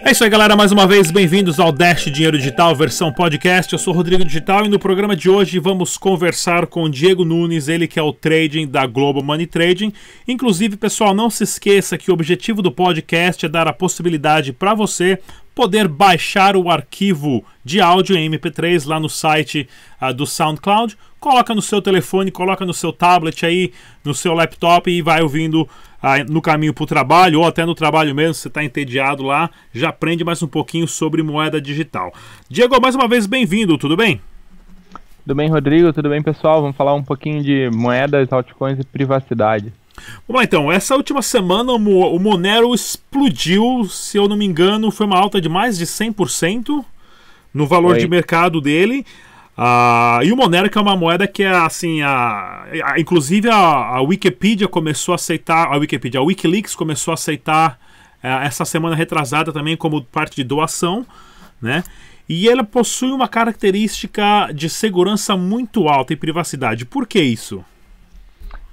É isso aí, galera. Mais uma vez, bem-vindos ao Dash Dinheiro Digital, versão podcast. Eu sou Rodrigo Digital e no programa de hoje vamos conversar com Diego Nunes, ele que é o trading da Global Money Trading. Inclusive, pessoal, não se esqueça que o objetivo do podcast é dar a possibilidade para você poder baixar o arquivo de áudio em MP3 lá no site uh, do SoundCloud. Coloca no seu telefone, coloca no seu tablet aí, no seu laptop e vai ouvindo no caminho para o trabalho ou até no trabalho mesmo, se você está entediado lá, já aprende mais um pouquinho sobre moeda digital. Diego, mais uma vez bem-vindo, tudo bem? Tudo bem, Rodrigo? Tudo bem, pessoal? Vamos falar um pouquinho de moedas, altcoins e privacidade. Vamos lá então, essa última semana o Monero explodiu, se eu não me engano, foi uma alta de mais de 100% no valor Oi. de mercado dele. Uh, e o Monero que é uma moeda que é assim, a, a inclusive a, a, Wikipedia começou a aceitar, a Wikipedia, a WikiLeaks começou a aceitar uh, essa semana retrasada também como parte de doação, né? E ela possui uma característica de segurança muito alta e privacidade. Por que isso?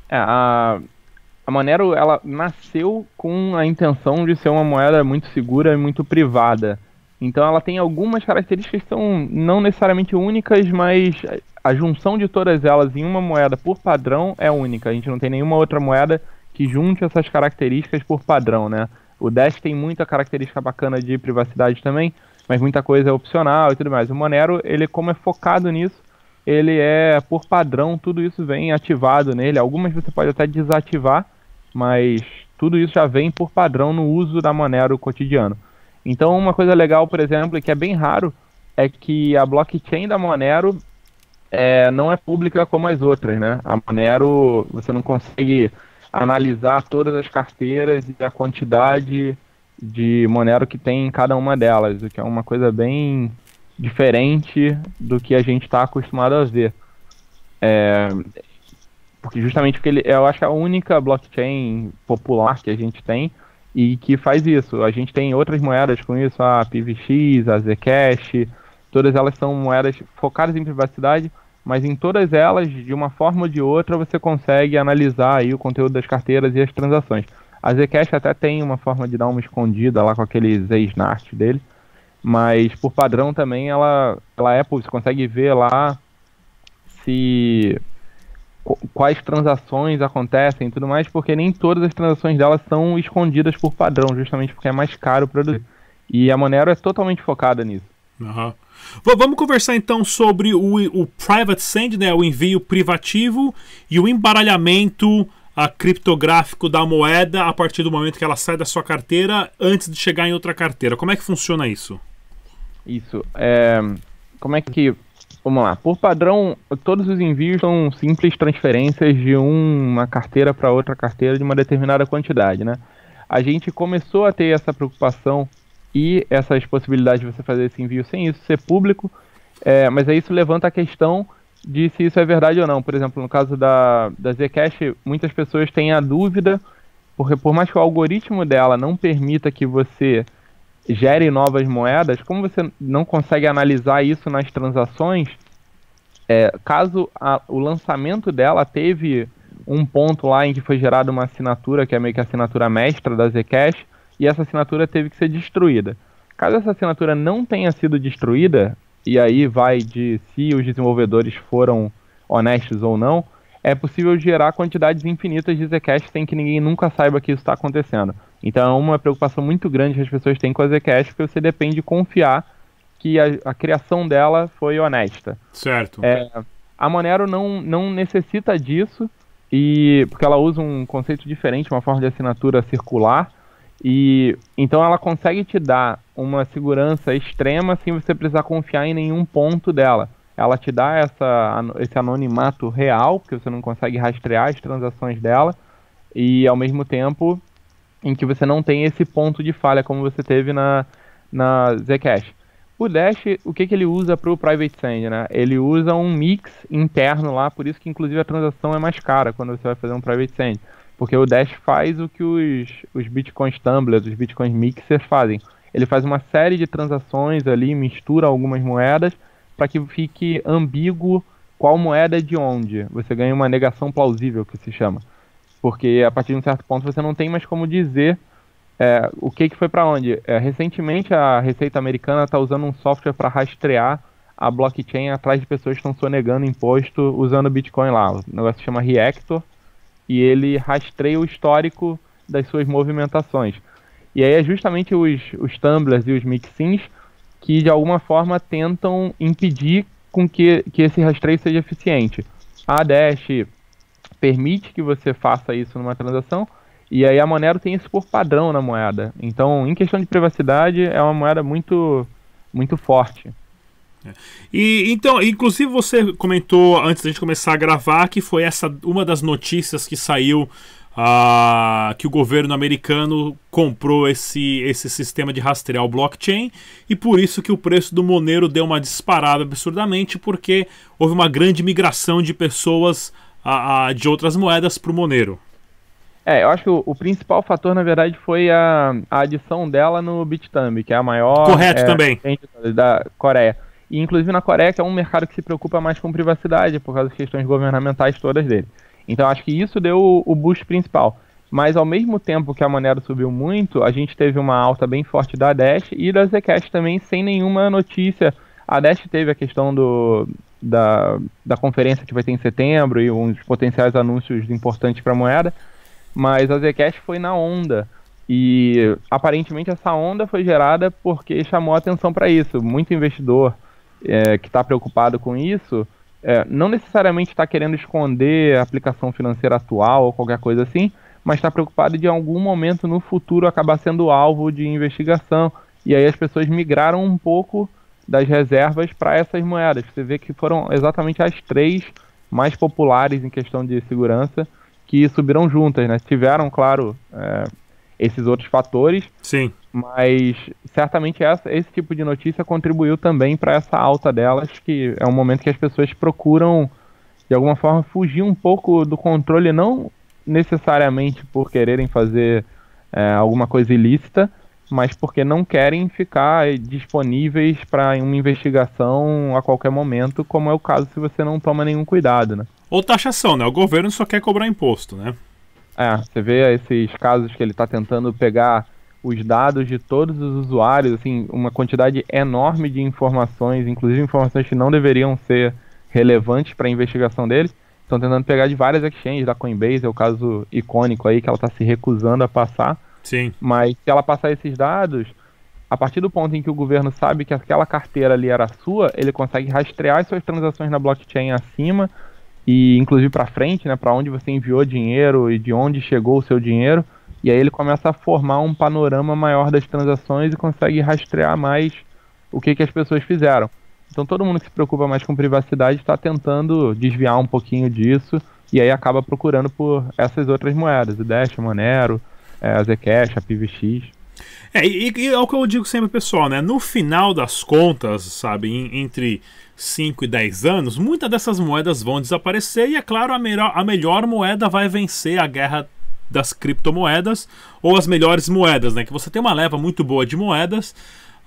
É, a, a Monero ela nasceu com a intenção de ser uma moeda muito segura e muito privada. Então ela tem algumas características que são não necessariamente únicas, mas a junção de todas elas em uma moeda por padrão é única. A gente não tem nenhuma outra moeda que junte essas características por padrão, né? O Dash tem muita característica bacana de privacidade também, mas muita coisa é opcional e tudo mais. O Monero, ele como é focado nisso, ele é por padrão, tudo isso vem ativado nele. Algumas você pode até desativar, mas tudo isso já vem por padrão no uso da Monero cotidiano. Então, uma coisa legal, por exemplo, e que é bem raro, é que a blockchain da Monero é, não é pública como as outras, né? A Monero, você não consegue analisar todas as carteiras e a quantidade de Monero que tem em cada uma delas, o que é uma coisa bem diferente do que a gente está acostumado a ver. É, porque justamente porque ele, eu acho que é a única blockchain popular que a gente tem e que faz isso. A gente tem outras moedas com isso, a PVX, a Zcash, todas elas são moedas focadas em privacidade, mas em todas elas, de uma forma ou de outra, você consegue analisar aí o conteúdo das carteiras e as transações. A Zcash até tem uma forma de dar uma escondida lá com aquele Z-Snart dele, mas por padrão também ela, ela é, você consegue ver lá se quais transações acontecem e tudo mais, porque nem todas as transações delas são escondidas por padrão, justamente porque é mais caro produzir. E a Monero é totalmente focada nisso. Uhum. Vamos conversar então sobre o, o private send, né, o envio privativo e o embaralhamento a criptográfico da moeda a partir do momento que ela sai da sua carteira antes de chegar em outra carteira. Como é que funciona isso? Isso. É, como é que Vamos lá. Por padrão, todos os envios são simples transferências de uma carteira para outra carteira de uma determinada quantidade, né? A gente começou a ter essa preocupação e essas possibilidades de você fazer esse envio sem isso ser público, é, mas aí isso levanta a questão de se isso é verdade ou não. Por exemplo, no caso da, da Zcash, muitas pessoas têm a dúvida, porque por mais que o algoritmo dela não permita que você gere novas moedas, como você não consegue analisar isso nas transações, é, caso a, o lançamento dela teve um ponto lá em que foi gerada uma assinatura, que é meio que a assinatura mestra da Zcash, e essa assinatura teve que ser destruída. Caso essa assinatura não tenha sido destruída, e aí vai de se os desenvolvedores foram honestos ou não, é possível gerar quantidades infinitas de Zcash sem que ninguém nunca saiba que isso está acontecendo. Então é uma preocupação muito grande que as pessoas têm com a Zcash, porque você depende de confiar que a, a criação dela foi honesta. Certo. É, a Monero não, não necessita disso, e porque ela usa um conceito diferente, uma forma de assinatura circular, e então ela consegue te dar uma segurança extrema sem você precisar confiar em nenhum ponto dela. Ela te dá essa, esse anonimato real, porque você não consegue rastrear as transações dela, e ao mesmo tempo em que você não tem esse ponto de falha como você teve na, na Zcash. O Dash, o que, que ele usa para o Private Send? Né? Ele usa um mix interno lá, por isso que inclusive a transação é mais cara quando você vai fazer um Private Send. Porque o Dash faz o que os, os Bitcoins Tumblers, os Bitcoins Mixers fazem. Ele faz uma série de transações ali, mistura algumas moedas, para que fique ambíguo qual moeda é de onde. Você ganha uma negação plausível, que se chama. Porque a partir de um certo ponto você não tem mais como dizer é, o que, que foi para onde? É, recentemente a Receita Americana está usando um software para rastrear a blockchain atrás de pessoas que estão sonegando imposto usando Bitcoin lá. O negócio se chama Reactor e ele rastreia o histórico das suas movimentações. E aí é justamente os, os tumblers e os mixins que de alguma forma tentam impedir com que, que esse rastreio seja eficiente. A Dash permite que você faça isso numa transação, e aí a Monero tem isso por padrão na moeda. Então, em questão de privacidade, é uma moeda muito, muito forte. É. E então, inclusive você comentou antes da gente começar a gravar que foi essa uma das notícias que saiu ah, que o governo americano comprou esse, esse sistema de rastrear o blockchain e por isso que o preço do Monero deu uma disparada absurdamente porque houve uma grande migração de pessoas ah, ah, de outras moedas para o Monero. É, eu acho que o, o, principal fator, na verdade, foi a, a adição dela no Bitstamp, que é a maior. Correto é, também. Da Coreia. E inclusive na Coreia, que é um mercado que se preocupa mais com privacidade, por causa das questões governamentais todas dele. Então acho que isso deu o, o boost principal. Mas ao mesmo tempo que a Monero subiu muito, a gente teve uma alta bem forte da Dash e da Zcash também, sem nenhuma notícia. A Dash teve a questão do, da, da conferência que vai ter em setembro e uns potenciais anúncios importantes para a moeda, mas a Zcash foi na onda. E aparentemente essa onda foi gerada porque chamou atenção para isso. Muito investidor é, que está preocupado com isso é, não necessariamente está querendo esconder a aplicação financeira atual ou qualquer coisa assim, mas está preocupado de em algum momento no futuro acabar sendo alvo de investigação. E aí as pessoas migraram um pouco das reservas para essas moedas. Você vê que foram exatamente as três mais populares em questão de segurança que subiram juntas, né? Tiveram, claro, é, esses outros fatores. Sim. Mas certamente essa, esse tipo de notícia contribuiu também para essa alta delas, que é um momento que as pessoas procuram, de alguma forma, fugir um pouco do controle, não necessariamente por quererem fazer é, alguma coisa ilícita, mas porque não querem ficar disponíveis para uma investigação a qualquer momento, como é o caso se você não toma nenhum cuidado, né? Ou taxação, né? O governo só quer cobrar imposto, né? É, você vê esses casos que ele está tentando pegar os dados de todos os usuários, assim, uma quantidade enorme de informações, inclusive informações que não deveriam ser relevantes para a investigação deles. Estão tentando pegar de várias exchanges, da Coinbase é o caso icônico aí que ela está se recusando a passar. Sim. Mas se ela passar esses dados, a partir do ponto em que o governo sabe que aquela carteira ali era sua, ele consegue rastrear as suas transações na blockchain acima e inclusive para frente, né, para onde você enviou dinheiro e de onde chegou o seu dinheiro, e aí ele começa a formar um panorama maior das transações e consegue rastrear mais o que, que as pessoas fizeram. Então todo mundo que se preocupa mais com privacidade está tentando desviar um pouquinho disso e aí acaba procurando por essas outras moedas, o Dash, o Monero, é, a Zcash, a PVX. É, e, e, é o que eu digo sempre, pessoal, né? No final das contas, sabe, em, entre 5 e 10 anos, muitas dessas moedas vão desaparecer e, é claro, a melhor, a melhor moeda vai vencer a guerra das criptomoedas ou as melhores moedas, né? Que você tem uma leva muito boa de moedas.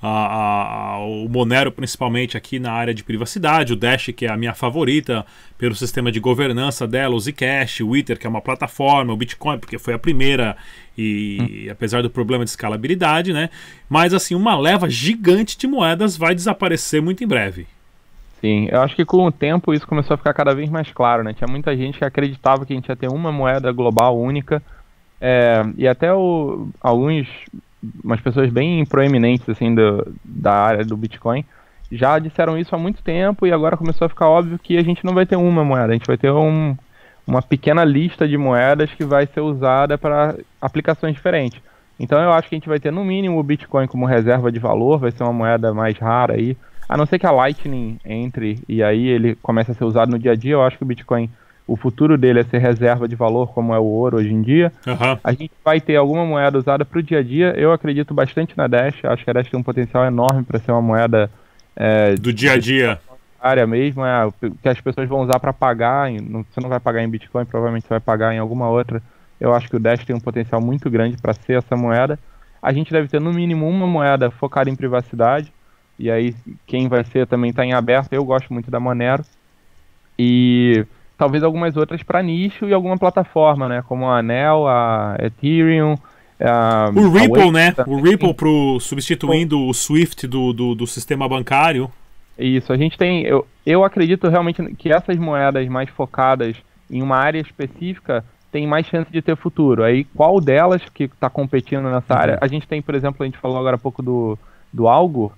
A, a, o Monero, principalmente aqui na área de privacidade, o Dash, que é a minha favorita, pelo sistema de governança dela, o Zcash, o Ether, que é uma plataforma, o Bitcoin, porque foi a primeira, e hum. apesar do problema de escalabilidade, né? Mas assim, uma leva gigante de moedas vai desaparecer muito em breve. Sim, eu acho que com o tempo isso começou a ficar cada vez mais claro, né? Tinha muita gente que acreditava que a gente ia ter uma moeda global única, é, e até o, alguns, umas pessoas bem proeminentes, assim, do, da área do Bitcoin, já disseram isso há muito tempo e agora começou a ficar óbvio que a gente não vai ter uma moeda, a gente vai ter um, uma pequena lista de moedas que vai ser usada para aplicações diferentes. Então eu acho que a gente vai ter no mínimo o Bitcoin como reserva de valor, vai ser uma moeda mais rara aí, a não ser que a Lightning entre e aí ele comece a ser usado no dia a dia, eu acho que o Bitcoin, o futuro dele é ser reserva de valor, como é o ouro hoje em dia. Uhum. A gente vai ter alguma moeda usada para o dia a dia. Eu acredito bastante na Dash, acho que a Dash tem um potencial enorme para ser uma moeda é, do dia a dia. Área mesmo, é, que as pessoas vão usar para pagar. Não, você não vai pagar em Bitcoin, provavelmente você vai pagar em alguma outra. Eu acho que o Dash tem um potencial muito grande para ser essa moeda. A gente deve ter no mínimo uma moeda focada em privacidade e aí quem vai ser também está em aberto. Eu gosto muito da Monero. E talvez algumas outras para nicho e alguma plataforma, né? Como a Anel, a Ethereum, o Ripple, né? O Ripple pro, substituindo o Swift do, do, do, sistema bancário. Isso, a gente tem. Eu, eu acredito realmente que essas moedas mais focadas em uma área específica tem mais chance de ter futuro. Aí qual delas que está competindo nessa uhum. área? A gente tem, por exemplo, a gente falou agora há pouco do, do Algo,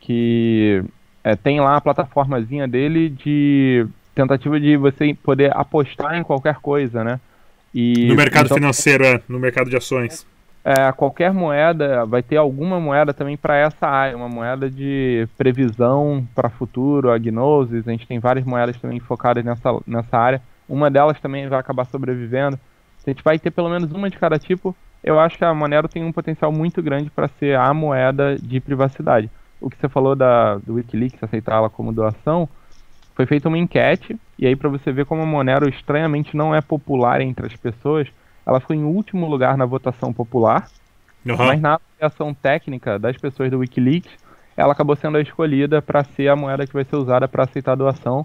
que é, tem lá a plataformazinha dele de tentativa de você poder apostar em qualquer coisa, né? E, no mercado então, financeiro, é, no mercado de ações é, qualquer moeda, vai ter alguma moeda também para essa área, uma moeda de previsão para futuro, a Gnosis, a gente tem várias moedas também focadas nessa, nessa área, uma delas também vai acabar sobrevivendo. A gente vai ter pelo menos uma de cada tipo, eu acho que a Monero tem um potencial muito grande para ser a moeda de privacidade. O que você falou da, do Wikileaks aceitar ela como doação, foi feita uma enquete, e aí para você ver como a Monero estranhamente não é popular entre as pessoas, ela ficou em último lugar na votação popular, uhum. mas na avaliação técnica das pessoas do Wikileaks, ela acabou sendo a escolhida para ser a moeda que vai ser usada para aceitar a doação,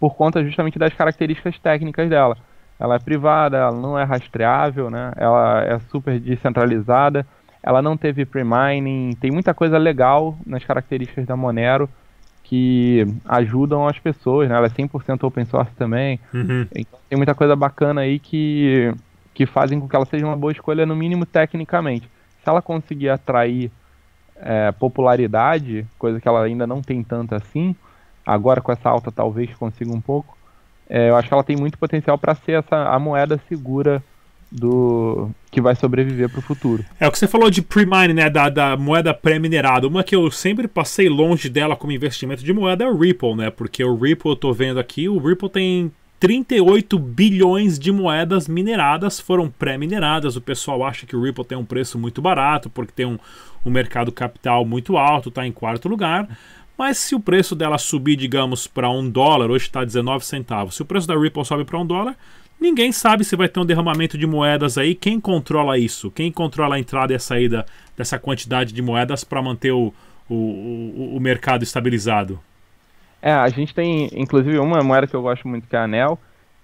por conta justamente das características técnicas dela. Ela é privada, ela não é rastreável, né? ela é super descentralizada, ela não teve pre-mining, tem muita coisa legal nas características da Monero que ajudam as pessoas, né? ela é 100% open source também, uhum. então tem muita coisa bacana aí que que fazem com que ela seja uma boa escolha, no mínimo tecnicamente. Se ela conseguir atrair é, popularidade, coisa que ela ainda não tem tanto assim, agora com essa alta talvez consiga um pouco, é, eu acho que ela tem muito potencial para ser essa, a moeda segura do que vai sobreviver para o futuro. É o que você falou de pre-mine, né, da, da moeda pré-minerada. Uma que eu sempre passei longe dela como investimento de moeda é o Ripple, né? Porque o Ripple eu tô vendo aqui, o Ripple tem 38 bilhões de moedas mineradas foram pré-mineradas. O pessoal acha que o Ripple tem um preço muito barato porque tem um, um mercado capital muito alto, está em quarto lugar. Mas se o preço dela subir, digamos, para um dólar, hoje está 19 centavos, se o preço da Ripple sobe para um dólar, ninguém sabe se vai ter um derramamento de moedas aí. Quem controla isso? Quem controla a entrada e a saída dessa quantidade de moedas para manter o, o, o, o mercado estabilizado? É, a gente tem, inclusive, uma moeda que eu gosto muito, que é a Anel.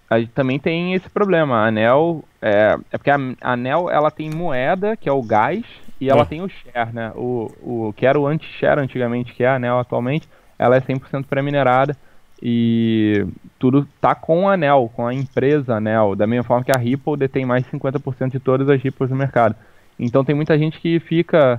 A gente também tem esse problema. A Anel, é, é porque a Anel, ela tem moeda, que é o gás, e ela ah. tem o share, né? O, o, que era o anti-share antigamente, que é a Anel atualmente, ela é 100% pré-minerada. E tudo tá com a Anel, com a empresa Anel, da mesma forma que a Ripple detém mais de 50% de todas as Ripples no mercado. Então tem muita gente que fica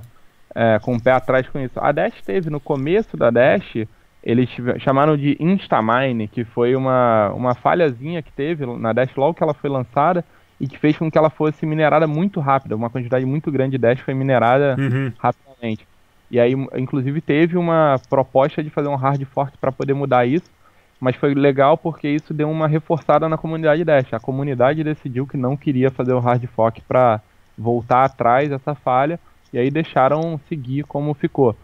é, com o pé atrás com isso. A Dash teve no começo da Dash eles chamaram de Instamine, que foi uma, uma falhazinha que teve na Dash logo que ela foi lançada e que fez com que ela fosse minerada muito rápida. Uma quantidade muito grande de Dash foi minerada uhum. rapidamente. E aí, inclusive, teve uma proposta de fazer um hard fork para poder mudar isso, mas foi legal porque isso deu uma reforçada na comunidade Dash. A comunidade decidiu que não queria fazer o hard fork para voltar atrás dessa falha e aí deixaram seguir como ficou.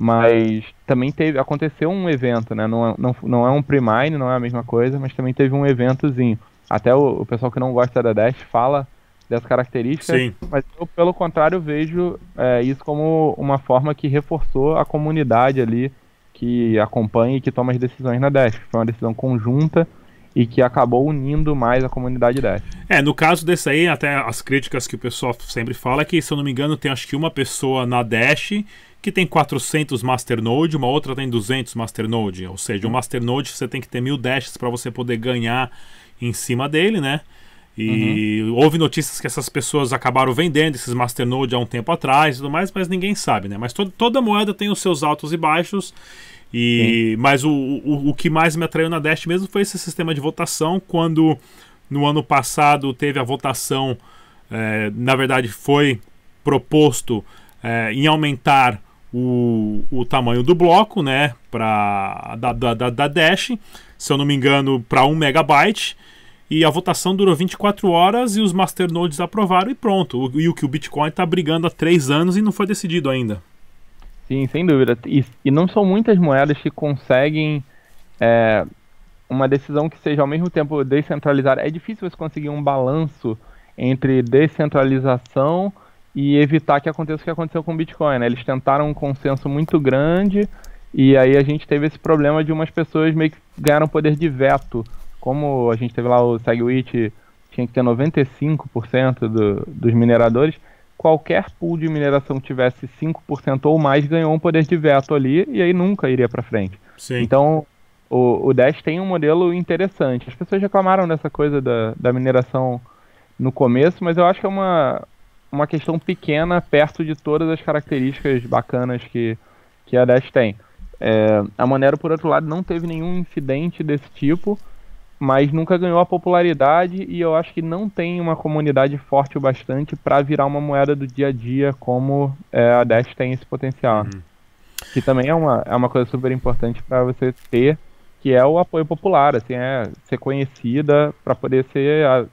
Mas também teve, aconteceu um evento, né? Não, é, não, não é um pre-mine, não é a mesma coisa, mas também teve um eventozinho. Até o, o pessoal que não gosta da Dash fala dessas características, Sim. mas eu, pelo contrário, vejo é, isso como uma forma que reforçou a comunidade ali que acompanha e que toma as decisões na Dash. Foi uma decisão conjunta e que acabou unindo mais a comunidade Dash. É, no caso desse aí, até as críticas que o pessoal sempre fala é que, se eu não me engano, tem acho que uma pessoa na Dash que tem 400 masternode, uma outra tem 200 masternode, ou seja, o masternode você tem que ter mil dashes para você poder ganhar em cima dele, né? E uhum. houve notícias que essas pessoas acabaram vendendo esses masternode há um tempo atrás e tudo mais, mas ninguém sabe, né? Mas to toda moeda tem os seus altos e baixos. E mas o, o, o que mais me atraiu na Dash mesmo foi esse sistema de votação quando no ano passado teve a votação, é, na verdade foi proposto é, em aumentar o, o tamanho do bloco, né, pra, da, da, da Dash, se eu não me engano, para 1 megabyte. E a votação durou 24 horas e os masternodes aprovaram e pronto. E o que o Bitcoin está brigando há 3 anos e não foi decidido ainda. Sim, sem dúvida. E, e não são muitas moedas que conseguem é, uma decisão que seja ao mesmo tempo descentralizada. É difícil você conseguir um balanço entre descentralização e evitar que aconteça o que aconteceu com o Bitcoin. Né? Eles tentaram um consenso muito grande e aí a gente teve esse problema de umas pessoas meio que ganharam poder de veto. Como a gente teve lá o SegWit, tinha que ter 95% do, dos mineradores, qualquer pool de mineração que tivesse 5% ou mais ganhou um poder de veto ali e aí nunca iria para frente. Sim. Então, o, o Dash tem um modelo interessante. As pessoas reclamaram dessa coisa da, da mineração no começo, mas eu acho que é uma, uma questão pequena perto de todas as características bacanas que, que a Dash tem. É, a Monero, por outro lado, não teve nenhum incidente desse tipo, mas nunca ganhou a popularidade e eu acho que não tem uma comunidade forte o bastante para virar uma moeda do dia a dia como é, a Dash tem esse potencial. Uhum. Que também é uma, é uma coisa super importante para você ter, que é o apoio popular, assim, é ser conhecida para poder ser a,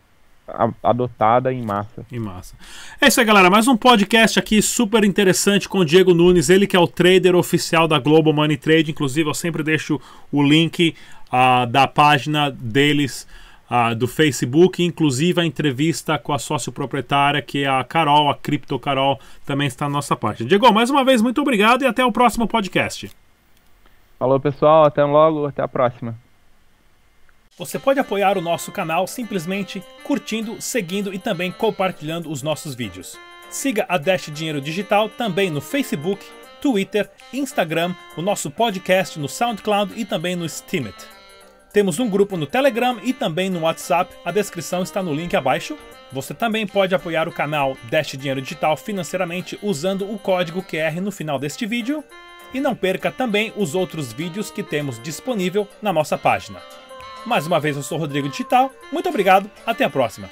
a, adotada em massa. Em massa. É isso aí, galera. Mais um podcast aqui super interessante com o Diego Nunes, ele que é o trader oficial da Global Money Trade. Inclusive, eu sempre deixo o link uh, da página deles uh, do Facebook, inclusive a entrevista com a sócio proprietária, que é a Carol, a Cripto Carol, também está na nossa página. Diego, mais uma vez, muito obrigado e até o próximo podcast. Falou, pessoal. Até logo. Até a próxima. Você pode apoiar o nosso canal simplesmente curtindo, seguindo e também compartilhando os nossos vídeos. Siga a Dash Dinheiro Digital também no Facebook, Twitter, Instagram, o nosso podcast no SoundCloud e também no Steemit. Temos um grupo no Telegram e também no WhatsApp, a descrição está no link abaixo. Você também pode apoiar o canal Dash Dinheiro Digital financeiramente usando o código QR no final deste vídeo. E não perca também os outros vídeos que temos disponível na nossa página. Mais uma vez eu sou Rodrigo Digital, muito obrigado, até a próxima!